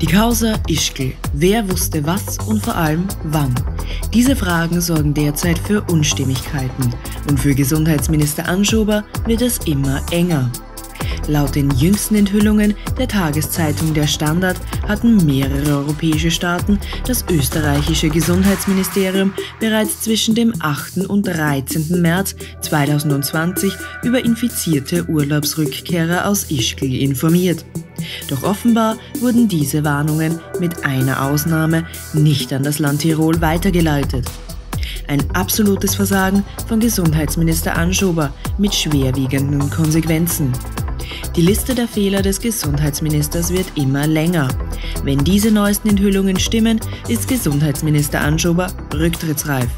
Die Causa Ischgl. Wer wusste was und vor allem wann? Diese Fragen sorgen derzeit für Unstimmigkeiten und für Gesundheitsminister Anschober wird es immer enger. Laut den jüngsten Enthüllungen der Tageszeitung Der Standard hatten mehrere europäische Staaten das österreichische Gesundheitsministerium bereits zwischen dem 8. und 13. März 2020 über infizierte Urlaubsrückkehrer aus Ischgl informiert. Doch offenbar wurden diese Warnungen mit einer Ausnahme nicht an das Land Tirol weitergeleitet. Ein absolutes Versagen von Gesundheitsminister Anschober mit schwerwiegenden Konsequenzen. Die Liste der Fehler des Gesundheitsministers wird immer länger. Wenn diese neuesten Enthüllungen stimmen, ist Gesundheitsminister Anschober rücktrittsreif.